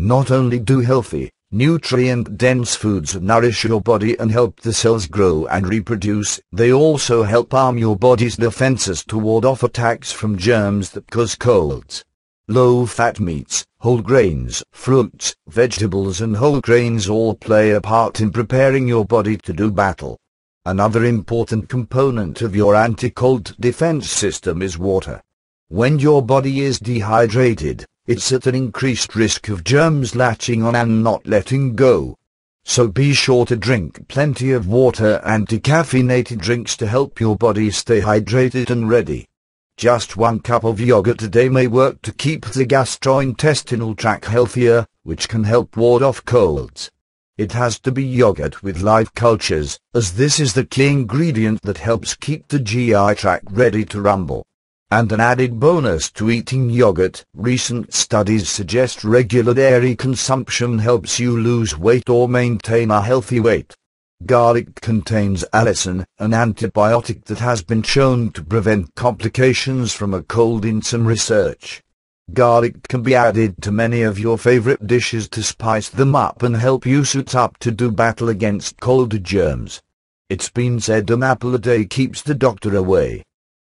Not only do healthy, nutrient-dense foods nourish your body and help the cells grow and reproduce, they also help arm your body's defenses to ward off attacks from germs that cause colds. Low-fat meats, whole grains, fruits, vegetables and whole grains all play a part in preparing your body to do battle. Another important component of your anti-cold defense system is water. When your body is dehydrated, it's at an increased risk of germs latching on and not letting go. So be sure to drink plenty of water and decaffeinated drinks to help your body stay hydrated and ready. Just one cup of yogurt a day may work to keep the gastrointestinal tract healthier, which can help ward off colds. It has to be yogurt with live cultures, as this is the key ingredient that helps keep the GI tract ready to rumble. And an added bonus to eating yogurt, recent studies suggest regular dairy consumption helps you lose weight or maintain a healthy weight. Garlic contains allicin, an antibiotic that has been shown to prevent complications from a cold in some research. Garlic can be added to many of your favorite dishes to spice them up and help you suit up to do battle against cold germs. It's been said an apple a day keeps the doctor away.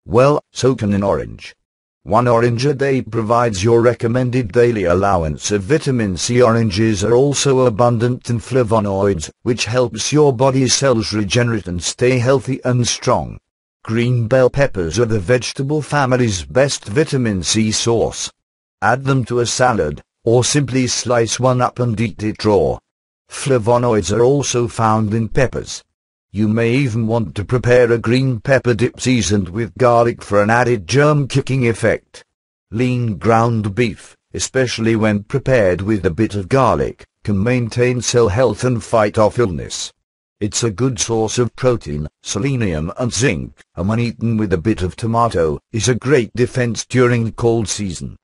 Well, so can an orange. One orange a day provides your recommended daily allowance of vitamin C. Oranges are also abundant in flavonoids, which helps your body's cells regenerate and stay healthy and strong. Green bell peppers are the vegetable family's best vitamin C source. Add them to a salad, or simply slice one up and eat it raw. Flavonoids are also found in peppers. You may even want to prepare a green pepper dip seasoned with garlic for an added germ-kicking effect. Lean ground beef, especially when prepared with a bit of garlic, can maintain cell health and fight off illness. It's a good source of protein, selenium and zinc, and when eaten with a bit of tomato, is a great defense during the cold season.